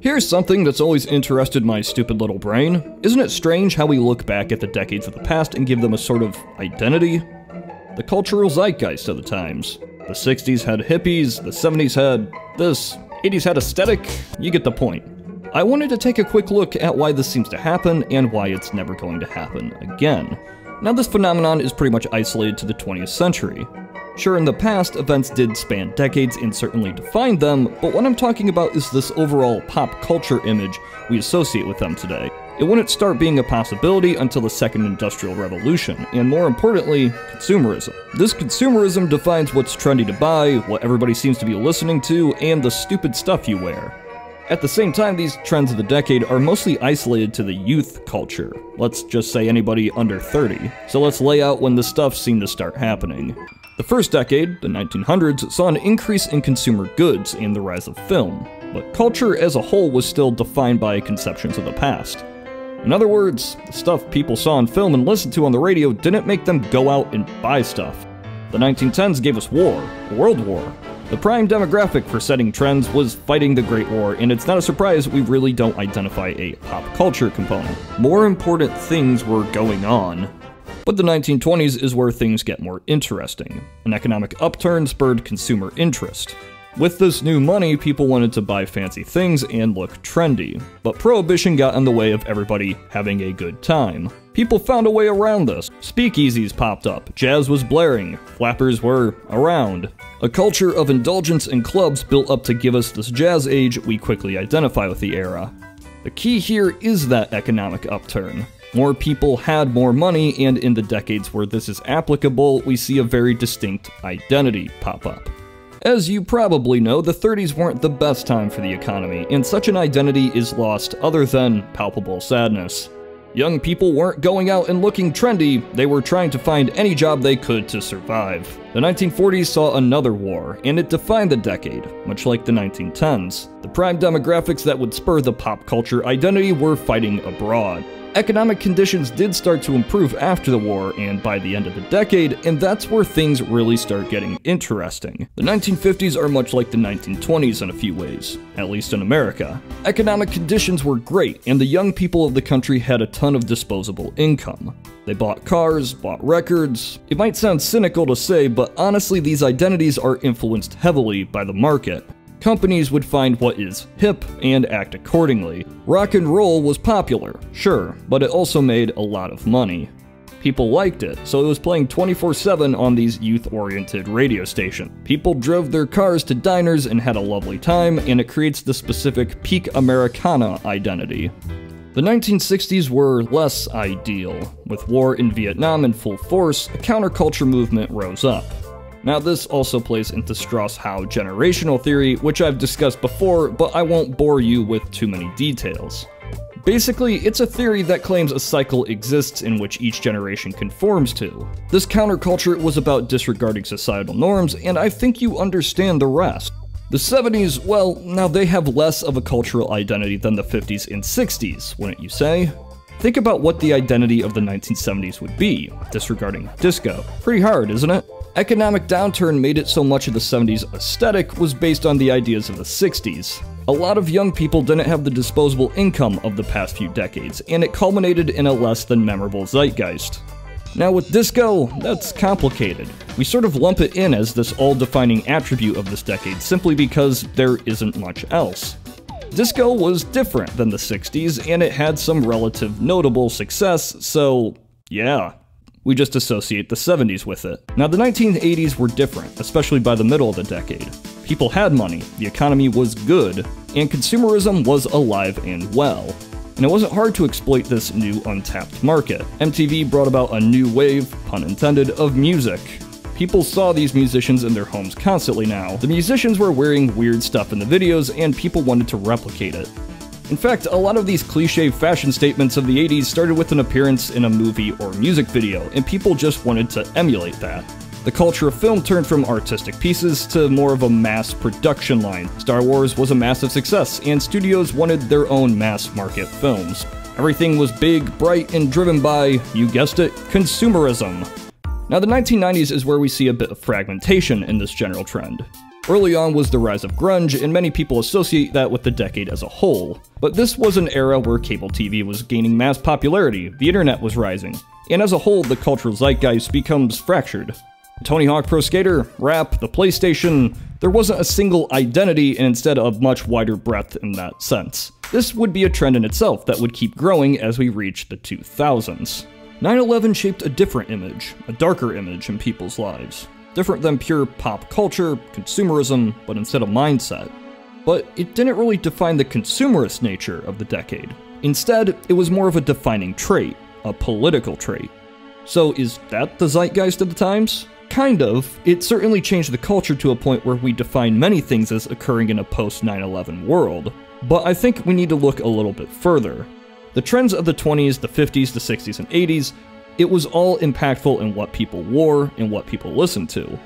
Here's something that's always interested my stupid little brain. Isn't it strange how we look back at the decades of the past and give them a sort of identity? The cultural zeitgeist of the times. The 60s had hippies, the 70s had this, 80s had aesthetic, you get the point. I wanted to take a quick look at why this seems to happen and why it's never going to happen again. Now this phenomenon is pretty much isolated to the 20th century. Sure, in the past, events did span decades and certainly defined them, but what I'm talking about is this overall pop culture image we associate with them today. It wouldn't start being a possibility until the second industrial revolution, and more importantly, consumerism. This consumerism defines what's trendy to buy, what everybody seems to be listening to, and the stupid stuff you wear. At the same time, these trends of the decade are mostly isolated to the youth culture. Let's just say anybody under 30. So let's lay out when the stuff seemed to start happening. The first decade, the 1900s, saw an increase in consumer goods and the rise of film, but culture as a whole was still defined by conceptions of the past. In other words, the stuff people saw in film and listened to on the radio didn't make them go out and buy stuff. The 1910s gave us war, world war. The prime demographic for setting trends was fighting the Great War, and it's not a surprise we really don't identify a pop culture component. More important things were going on, but the 1920s is where things get more interesting. An economic upturn spurred consumer interest. With this new money, people wanted to buy fancy things and look trendy, but prohibition got in the way of everybody having a good time. People found a way around this. Speakeasies popped up, jazz was blaring, flappers were around. A culture of indulgence and clubs built up to give us this jazz age we quickly identify with the era. The key here is that economic upturn. More people had more money, and in the decades where this is applicable, we see a very distinct identity pop up. As you probably know, the 30s weren't the best time for the economy, and such an identity is lost other than palpable sadness. Young people weren't going out and looking trendy, they were trying to find any job they could to survive. The 1940s saw another war, and it defined the decade, much like the 1910s. The prime demographics that would spur the pop culture identity were fighting abroad. Economic conditions did start to improve after the war and by the end of the decade, and that's where things really start getting interesting. The 1950s are much like the 1920s in a few ways, at least in America. Economic conditions were great, and the young people of the country had a ton of disposable income. They bought cars, bought records. It might sound cynical to say, but honestly, these identities are influenced heavily by the market companies would find what is hip and act accordingly. Rock and roll was popular, sure, but it also made a lot of money. People liked it, so it was playing 24 7 on these youth oriented radio stations. People drove their cars to diners and had a lovely time, and it creates the specific peak Americana identity. The 1960s were less ideal. With war in Vietnam in full force, a counterculture movement rose up. Now this also plays into Strauss-Howe generational theory, which I've discussed before, but I won't bore you with too many details. Basically, it's a theory that claims a cycle exists in which each generation conforms to. This counterculture was about disregarding societal norms, and I think you understand the rest. The 70s, well, now they have less of a cultural identity than the 50s and 60s, wouldn't you say? Think about what the identity of the 1970s would be, disregarding disco. Pretty hard, isn't it? Economic downturn made it so much of the 70s aesthetic was based on the ideas of the 60s. A lot of young people didn't have the disposable income of the past few decades, and it culminated in a less than memorable zeitgeist. Now with disco, that's complicated. We sort of lump it in as this all-defining attribute of this decade simply because there isn't much else. Disco was different than the 60s, and it had some relative notable success, so yeah, we just associate the 70s with it. Now, the 1980s were different, especially by the middle of the decade. People had money, the economy was good, and consumerism was alive and well. And it wasn't hard to exploit this new untapped market. MTV brought about a new wave, pun intended, of music. People saw these musicians in their homes constantly now. The musicians were wearing weird stuff in the videos, and people wanted to replicate it. In fact, a lot of these cliche fashion statements of the 80s started with an appearance in a movie or music video, and people just wanted to emulate that. The culture of film turned from artistic pieces to more of a mass production line. Star Wars was a massive success, and studios wanted their own mass market films. Everything was big, bright, and driven by, you guessed it, consumerism. Now, the 1990s is where we see a bit of fragmentation in this general trend. Early on was the rise of grunge, and many people associate that with the decade as a whole. But this was an era where cable TV was gaining mass popularity, the internet was rising, and as a whole, the cultural zeitgeist becomes fractured. Tony Hawk Pro Skater, rap, the PlayStation, there wasn't a single identity and instead a much wider breadth in that sense. This would be a trend in itself that would keep growing as we reach the 2000s. 9 11 shaped a different image, a darker image in people's lives different than pure pop culture, consumerism, but instead a mindset. But it didn't really define the consumerist nature of the decade. Instead, it was more of a defining trait, a political trait. So is that the zeitgeist of the times? Kind of. It certainly changed the culture to a point where we define many things as occurring in a post 9 11 world. But I think we need to look a little bit further. The trends of the 20s, the 50s, the 60s, and 80s it was all impactful in what people wore and what people listened to.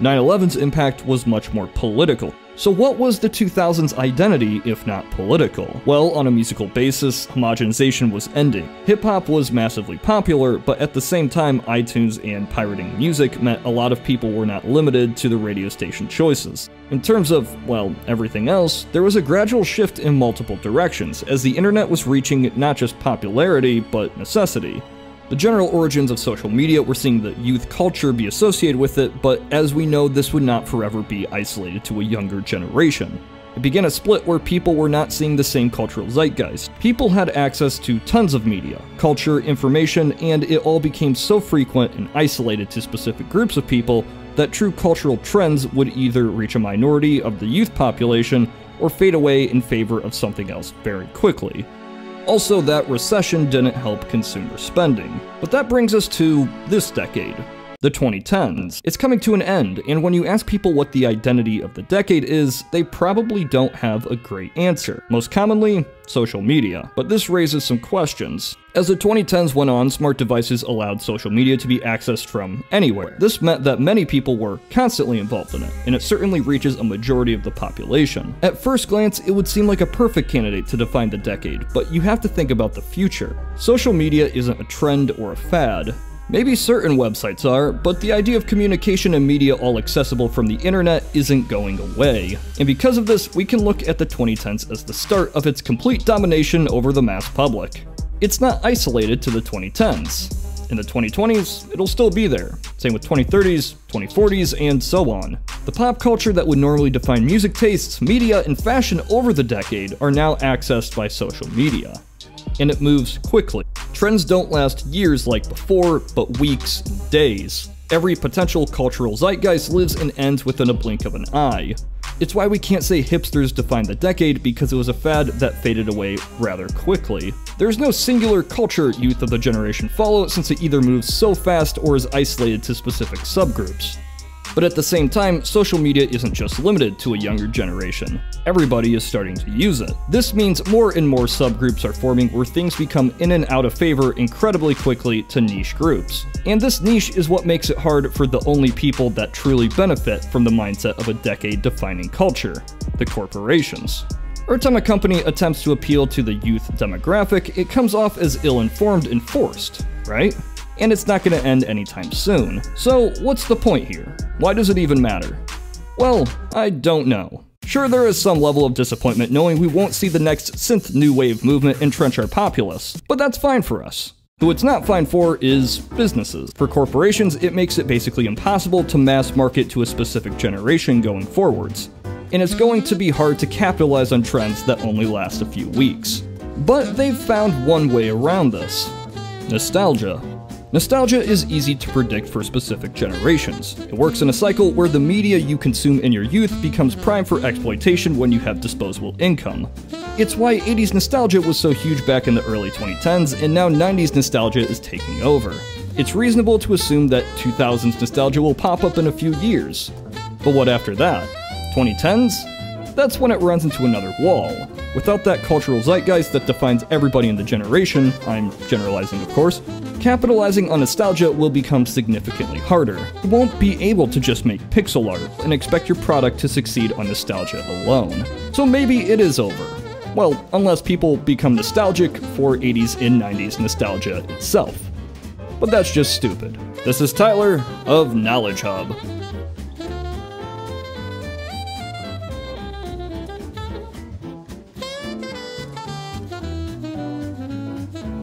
9 11's impact was much more political. So, what was the 2000s identity if not political? Well, on a musical basis, homogenization was ending. Hip hop was massively popular, but at the same time, iTunes and pirating music meant a lot of people were not limited to the radio station choices. In terms of, well, everything else, there was a gradual shift in multiple directions, as the internet was reaching not just popularity, but necessity. The general origins of social media, we're seeing the youth culture be associated with it, but as we know, this would not forever be isolated to a younger generation. It began a split where people were not seeing the same cultural zeitgeist. People had access to tons of media, culture, information, and it all became so frequent and isolated to specific groups of people that true cultural trends would either reach a minority of the youth population or fade away in favor of something else very quickly. Also, that recession didn't help consumer spending. But that brings us to this decade, the 2010s. It's coming to an end, and when you ask people what the identity of the decade is, they probably don't have a great answer. Most commonly, social media. But this raises some questions. As the 2010s went on, smart devices allowed social media to be accessed from anywhere. This meant that many people were constantly involved in it, and it certainly reaches a majority of the population. At first glance, it would seem like a perfect candidate to define the decade, but you have to think about the future. Social media isn't a trend or a fad. Maybe certain websites are, but the idea of communication and media all accessible from the internet isn't going away. And because of this, we can look at the 2010s as the start of its complete domination over the mass public. It's not isolated to the 2010s. In the 2020s, it'll still be there. Same with 2030s, 2040s, and so on. The pop culture that would normally define music tastes, media, and fashion over the decade are now accessed by social media. And it moves quickly. Trends don't last years like before, but weeks days. Every potential cultural zeitgeist lives and ends within a blink of an eye. It's why we can't say hipsters defined the decade because it was a fad that faded away rather quickly. There's no singular culture youth of the generation follow since it either moves so fast or is isolated to specific subgroups. But at the same time, social media isn't just limited to a younger generation. Everybody is starting to use it. This means more and more subgroups are forming where things become in and out of favor incredibly quickly to niche groups. And this niche is what makes it hard for the only people that truly benefit from the mindset of a decade defining culture the corporations. Every time a company attempts to appeal to the youth demographic, it comes off as ill informed and forced, right? And it's not going to end anytime soon. So, what's the point here? Why does it even matter? Well, I don't know. Sure, there is some level of disappointment knowing we won't see the next synth new wave movement entrench our populace, but that's fine for us. Who it's not fine for is businesses. For corporations, it makes it basically impossible to mass market to a specific generation going forwards. And it's going to be hard to capitalize on trends that only last a few weeks. But they've found one way around this nostalgia. Nostalgia is easy to predict for specific generations. It works in a cycle where the media you consume in your youth becomes prime for exploitation when you have disposable income. It's why 80s nostalgia was so huge back in the early 2010s, and now 90s nostalgia is taking over. It's reasonable to assume that 2000s nostalgia will pop up in a few years. But what after that? 2010s? That's when it runs into another wall. Without that cultural zeitgeist that defines everybody in the generation, I'm generalizing of course, capitalizing on nostalgia will become significantly harder. You won't be able to just make pixel art and expect your product to succeed on nostalgia alone. So maybe it is over. Well, unless people become nostalgic for 80s and 90s nostalgia itself. But that's just stupid. This is Tyler of Knowledge Hub.